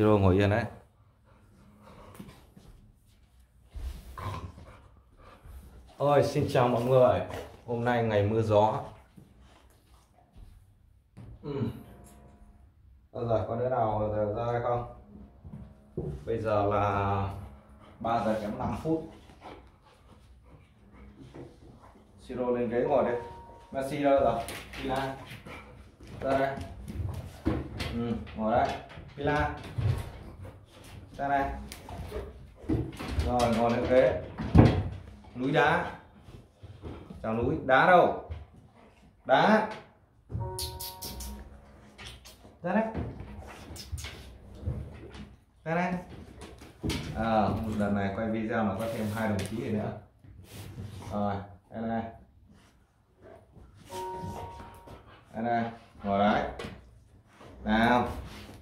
Siro ngồi yên đấy. Ôi xin chào mọi người. Hôm nay ngày mưa gió. Ừ. Rồi có đứa nào ra hay không? Bây giờ là 3 giờ kém 5 phút. Siro lên ghế ngồi đi. Messi đâu rồi Pila ra đây. Ừ, ngồi đây. Pila ra đây. Rồi ngồi lên ghế. Núi đá. Chào núi đá đâu? Đá. Ra đây. Ra đây. À, lần này quay video mà có thêm hai đồng chí này nữa. Rồi đây. Này đây này ngồi đấy. Nào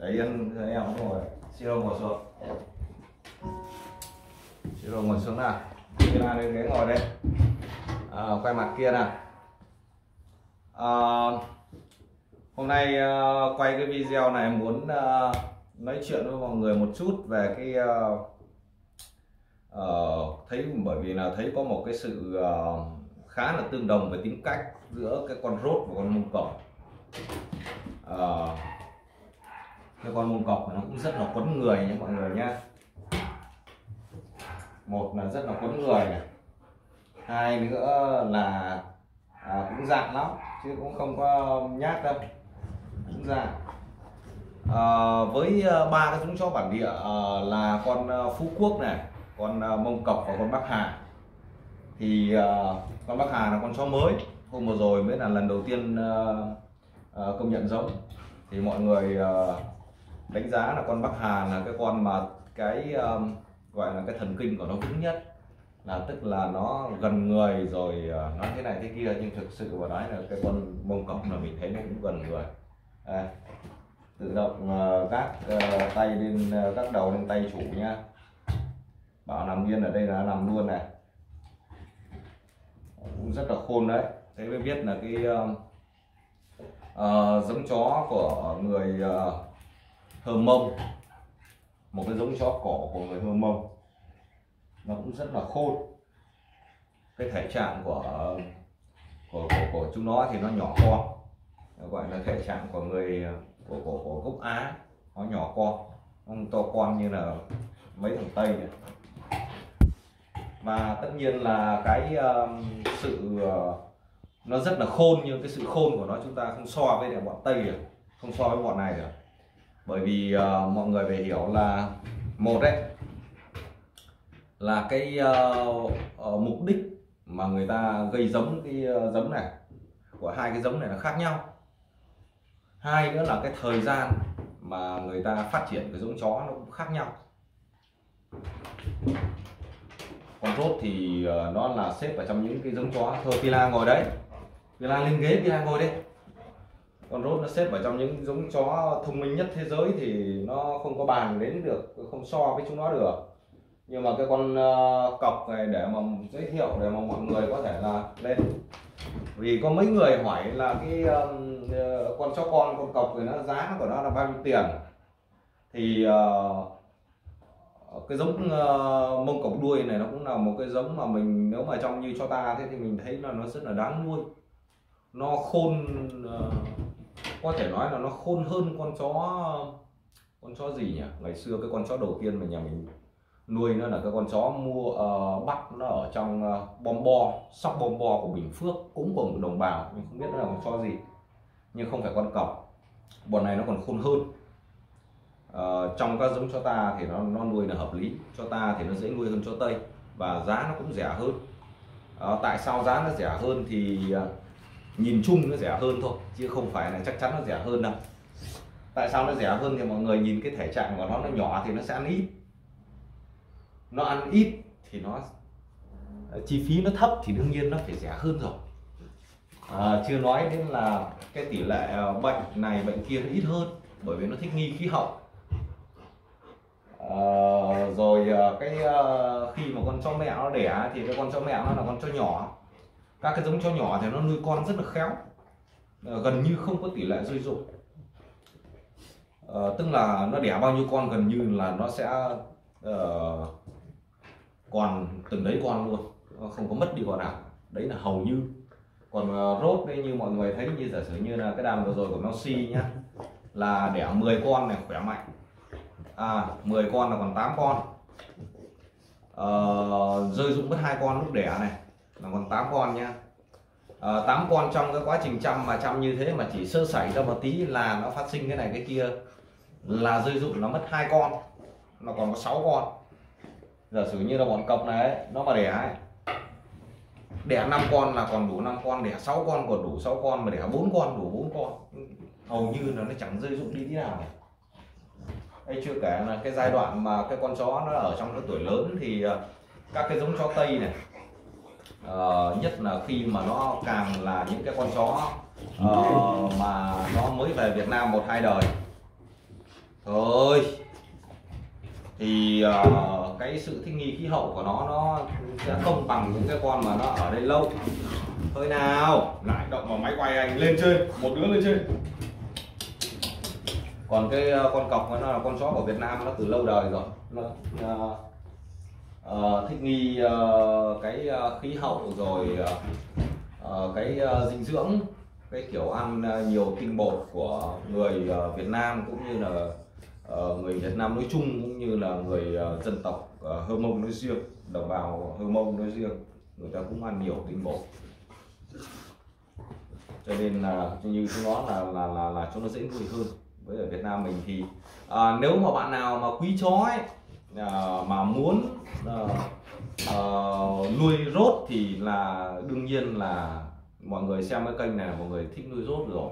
để yên đúng em ngồi. Siro ngồi xuống. Siro ngồi xuống nào. Kia là lên ghế ngồi đây. À, quay mặt kia nào. À, hôm nay uh, quay cái video này muốn uh, nói chuyện với mọi người một chút về cái uh, uh, thấy bởi vì là thấy có một cái sự uh, khá là tương đồng về tính cách giữa cái con rốt và con mông cọp uh, cái con mông cọp nó cũng rất là quấn người nhé mọi người nhé. Một là rất là quấn người này. Hai nữa là à, cũng dạng lắm chứ cũng không có nhát đâu. Cũng dạng. À, với ờ, ba cái giống chó bản địa à, là con phú quốc này con mông cọc và con bắc hà. Thì uh, con bắc hà là con chó mới. Hôm vừa rồi mới là lần đầu tiên uh, uh, công nhận giống. Thì mọi người uh, đánh giá là con bắc hà là cái con mà cái um, gọi là cái thần kinh của nó cứng nhất. Là tức là nó gần người rồi uh, nói thế này thế kia nhưng thực sự mà nói là cái con mông cọc là mình thấy nó cũng gần người. À, tự động uh, gác uh, tay lên uh, gác đầu lên tay chủ nhá. Bảo nằm yên ở đây là nằm luôn này. Cũng rất là khôn đấy. Thế mới biết là cái uh, uh, giống chó của người uh, hơ mông. Một cái giống chó cổ của người hơ mông. Nó cũng rất là khôn. Cái thể trạng của của, của, của chúng nó thì nó nhỏ con. Gọi là thể trạng của người của của, của gốc á. Nó nhỏ con. Không to con như là mấy thằng tây này. Và tất nhiên là cái uh, sự uh, nó rất là khôn nhưng cái sự khôn của nó chúng ta không so với bọn tây được. Không so với bọn này được bởi vì uh, mọi người phải hiểu là một đấy là cái uh, uh, mục đích mà người ta gây giống cái uh, giống này của hai cái giống này là khác nhau. Hai nữa là cái thời gian mà người ta phát triển cái giống chó nó cũng khác nhau. Con rốt thì uh, nó là xếp vào trong những cái giống chó thôi Pila ngồi đấy. Pila lên ghế Pila ngồi đấy con rốt nó xếp ở trong những giống chó thông minh nhất thế giới thì nó không có bàn đến được không so với chúng nó được. Nhưng mà cái con uh, cọc này để mà giới thiệu để mà mọi người có thể là lên. Vì có mấy người hỏi là cái um, uh, con chó con con cọc thì nó giá của nó là bao nhiêu tiền? Thì uh, cái giống uh, mông cọc đuôi này nó cũng là một cái giống mà mình nếu mà trong như cho ta thế thì mình thấy là nó rất là đáng nuôi. Nó khôn uh, có thể nói là nó khôn hơn con chó con chó gì nhỉ? Ngày xưa cái con chó đầu tiên mà nhà mình nuôi nó là cái con chó mua uh, bắt nó ở trong uh, bom bo sóc bom bo của bình phước cũng của một đồng bào mình không biết nó là con chó gì. Nhưng không phải con cọc bọn này nó còn khôn hơn. Uh, trong các giống chó ta thì nó nó nuôi là hợp lý cho ta thì nó dễ nuôi hơn chó tây và giá nó cũng rẻ hơn. Uh, tại sao giá nó rẻ hơn thì uh, nhìn chung nó rẻ hơn thôi chứ không phải là chắc chắn nó rẻ hơn đâu. Tại sao nó rẻ hơn thì mọi người nhìn cái thể trạng của nó nó nhỏ thì nó sẽ ăn ít. Nó ăn ít thì nó chi phí nó thấp thì đương nhiên nó phải rẻ hơn rồi. À, chưa nói đến là cái tỷ lệ à, bệnh này bệnh kia nó ít hơn bởi vì nó thích nghi khí hậu. Ờ, à, rồi cái à, khi mà con chó mẹ nó đẻ thì cái con chó mẹ nó là con chó nhỏ các cái giống chó nhỏ thì nó nuôi con rất là khéo ờ, gần như không có tỷ lệ rơi rụng. Uh, tức là nó đẻ bao nhiêu con gần như là nó sẽ uh, còn từng đấy con luôn không có mất đi con nào. Đấy là hầu như. Còn uh, rốt đây như mọi người thấy như giả sử như là cái đàn vừa rồi của Messi nhá là đẻ 10 con này khỏe mạnh. À 10 con là còn 8 con. Uh, rơi dụng mất hai con lúc đẻ này là còn 8 con nhá. Ờ, à, 8 con trong cái quá trình chăm mà chăm như thế mà chỉ sơ sẩy ra một tí là nó phát sinh cái này cái kia. Là rơi dụng nó mất hai con nó còn có 6 con. Giả sử như là bọn cọc này nó mà đẻ ấy đẻ 5 con là còn đủ 5 con đẻ 6 con còn đủ 6 con mà đẻ 4 con đủ 4 con. Hầu như là nó chẳng rơi dụng đi thế nào. Này chưa kể là cái giai đoạn mà cái con chó nó ở trong cái tuổi lớn thì ờ, các cái giống chó tây này uh, nhất là khi mà nó càng là những cái con chó uh, mà nó mới về Việt Nam một hai đời. Thôi. Thì uh, cái sự thích nghi khí hậu của nó nó sẽ không bằng những cái con mà nó ở đây lâu. Thôi nào. Lại động vào máy quay anh lên trên. Một đứa lên trên. Còn cái con cọc nó là con chó của Việt Nam nó từ lâu đời rồi. Nó uh, uh, thích nghi uh, cái uh, khí hậu rồi uh, uh, cái uh, dinh dưỡng cái kiểu ăn uh, nhiều tinh bột của người uh, Việt Nam cũng như là uh, người Việt Nam nói chung cũng như là người uh, dân tộc uh, Hơ Mông nói riêng đồng bào Hơ Mông nói riêng người ta cũng ăn nhiều tinh bột. Cho nên là như chúng nó là là là là cho nó dễ nuôi hơn. Với ở Việt Nam mình thì à, nếu mà bạn nào mà quý chó ấy à, mà muốn à, à, nuôi rốt thì là đương nhiên là mọi người xem cái kênh này mọi người thích nuôi rốt rồi.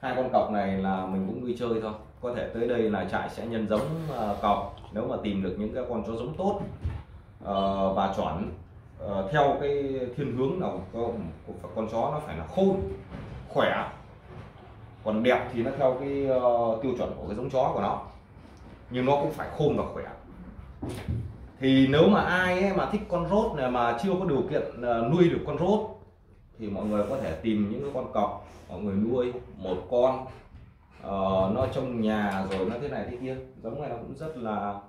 Hai con cọc này là mình cũng nuôi chơi thôi. Có thể tới đây là trại sẽ nhân giống uh, cọc nếu mà tìm được những cái con chó giống tốt uh, và chuẩn uh, theo cái thiên hướng nào con, con chó nó phải là khôn khỏe còn đẹp thì nó theo cái uh, tiêu chuẩn của cái giống chó của nó nhưng nó cũng phải khôn và khỏe. Thì nếu mà ai ấy mà thích con rốt này mà chưa có điều kiện ờ, nuôi được con rốt thì mọi người có thể tìm những cái con cọc mọi người nuôi một con uh, nó trong nhà rồi nó thế này thế kia. Giống này nó cũng rất là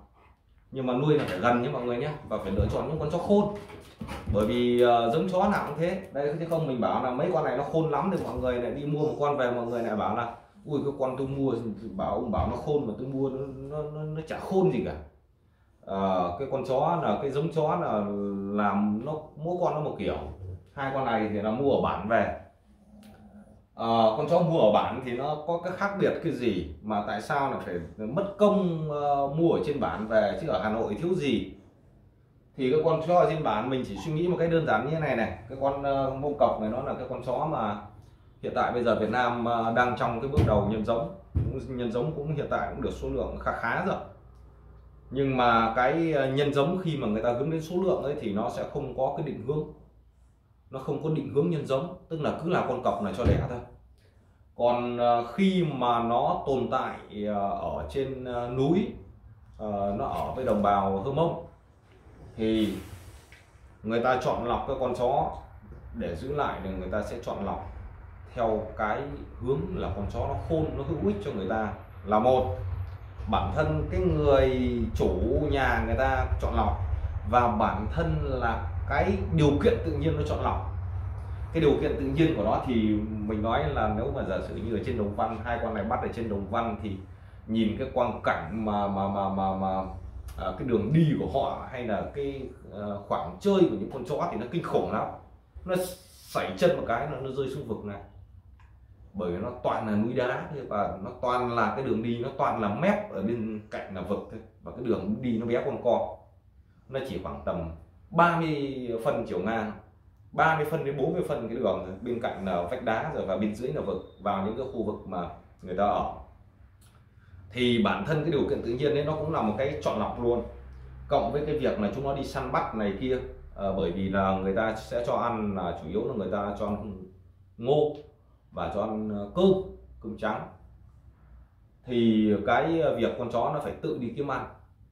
nhưng mà nuôi là phải gần nhé mọi người nhé và phải lựa chọn những con chó khôn. Bởi vì uh, giống chó nào cũng thế. Đây chứ không mình bảo là mấy con này nó khôn lắm thì mọi người lại đi mua một con về mọi người lại bảo là ui cái con tôi mua bảo ông bảo nó khôn mà tôi mua nó nó, nó, nó chả khôn gì cả. À, cái con chó là cái giống chó là làm nó mỗi con nó một kiểu. Hai con này thì là mua ở bản về. À, con chó mua ở bản thì nó có cái khác biệt cái gì mà tại sao là phải mất công uh, mua ở trên bản về chứ ở Hà Nội thiếu gì? Thì cái con chó ở trên bản mình chỉ suy nghĩ một cái đơn giản như thế này này. Cái con uh, mông cọc này nó là cái con chó mà hiện tại bây giờ Việt Nam ờ, đang trong cái bước đầu nhân giống. Nhân giống cũng hiện tại cũng được số lượng khá khá rồi. Nhưng mà cái ờ, nhân giống khi mà người ta hướng đến số lượng ấy thì nó sẽ không có cái định hướng. Nó không có định hướng nhân giống, tức là cứ là con cọc này cho đẻ thôi. Còn ờ, khi mà nó tồn tại ở trên núi nó ở với đồng bào hơ mông, thì người ta chọn lọc cái con chó để giữ lại thì người ta sẽ chọn lọc theo cái hướng là con chó nó khôn nó hữu ích cho người ta là một. Bản thân cái người chủ nhà người ta chọn lọc và bản thân là cái điều kiện tự nhiên nó chọn lọc. Cái điều kiện tự nhiên của nó thì mình nói là nếu mà giả sử như ở trên đồng văn hai con này bắt ở trên đồng văn thì nhìn cái quang cảnh mà mà mà mà mà à, cái đường đi của họ hay là cái à, khoảng chơi của những con chó thì nó kinh khủng lắm. Nó sảy chân một cái nó, nó rơi xuống vực này bởi nó toàn là núi đá và nó toàn là cái đường đi nó toàn là mép ở bên cạnh là vực thôi. Và cái đường đi nó bé con co. Nó chỉ khoảng tầm 30 phân chiều ngang 30 phân đến 40 phân cái đường bên cạnh là vách đá rồi và bên dưới là vực vào những cái khu vực mà người ta ở. Thì bản thân cái điều kiện tự nhiên đấy nó cũng là một cái chọn lọc luôn. Cộng với cái việc là chúng nó đi săn bắt này kia à, bởi vì là người ta sẽ cho ăn là chủ yếu là người ta cho ăn ngô và cho ăn ờ, cơm cơm trắng. Thì cái ờ, việc con chó nó phải tự đi kiếm ăn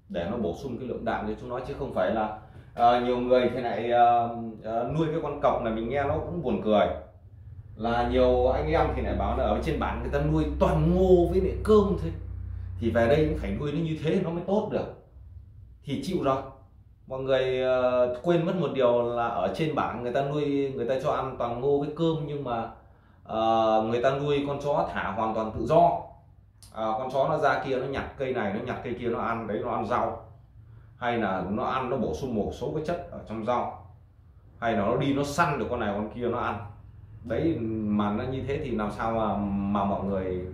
để nó bổ sung cái lượng đạm cho chúng nó chứ không phải là à, nhiều người thì lại à, à, nuôi cái con cọc này mình nghe nó cũng buồn cười. Là nhiều anh em thì lại bảo là ở trên bản người ta nuôi toàn ngô với lại cơm thôi. Thì về đây cũng phải nuôi nó như thế nó mới tốt được. Thì chịu rồi. Mọi người uh, quên mất một điều là ở trên bản người ta nuôi người ta cho ăn toàn ngô với cơm nhưng mà uh, người ta nuôi con chó thả hoàn toàn tự do. Uh, con chó nó ra kia nó nhặt cây này nó nhặt cây kia nó ăn đấy nó ăn rau. Hay là nó ăn nó bổ sung một số cái chất ở trong rau. Hay là nó đi nó săn được con này con kia nó ăn. Đấy mà nó như thế thì làm sao mà mà mọi người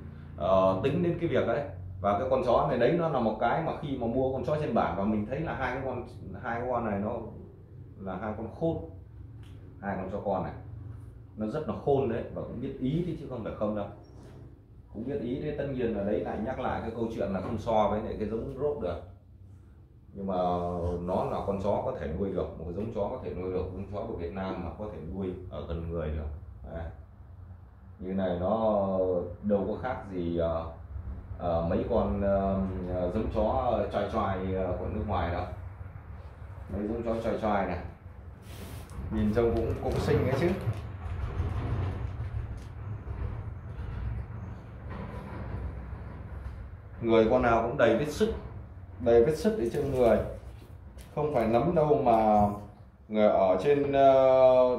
uh, tính đến cái việc đấy và cái con chó này đấy nó là một cái mà khi mà mua con chó trên bản và mình thấy là hai cái con hai con này nó là hai con khôn hai con chó con này nó rất là khôn đấy và cũng biết ý đấy chứ không phải không đâu. Cũng biết ý đấy tất nhiên là đấy lại nhắc lại cái câu chuyện là không so với lại cái giống rốt được. Nhưng mà nó là con chó có thể nuôi được một giống chó có thể nuôi được giống chó của Việt Nam mà có thể nuôi ở gần người được. Đấy. như này nó đâu có khác gì uh, uh, mấy con uh, giống chó choai choai của nước ngoài đâu. Mấy giống chó choai choai này. Nhìn trông cũng cũng xinh đấy chứ. Người con nào cũng đầy vết sức đầy vết sức ở trên người. Không phải nấm đâu mà người ở trên ờ,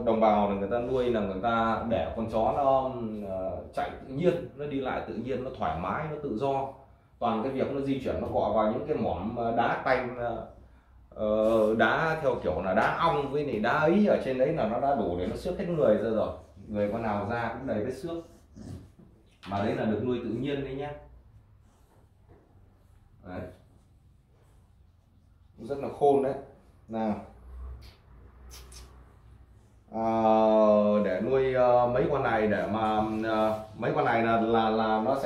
đồng bào là người ta nuôi là người ta để con chó nó ờ, chạy tự nhiên, nó đi lại tự nhiên, nó thoải mái, nó tự do. Toàn cái việc nó di chuyển, nó gọ vào những cái mỏm ờ, đá tanh đá theo kiểu là đá ong với này, đá ấy ở trên đấy là nó đã đủ để nó xước hết người ra rồi. Người con nào ra cũng đầy vết xước. Mà đấy là được nuôi tự nhiên đấy nhá đấy. rất là khôn đấy nào à, để nuôi uh, mấy con này để mà uh, mấy con này là là là nó sẽ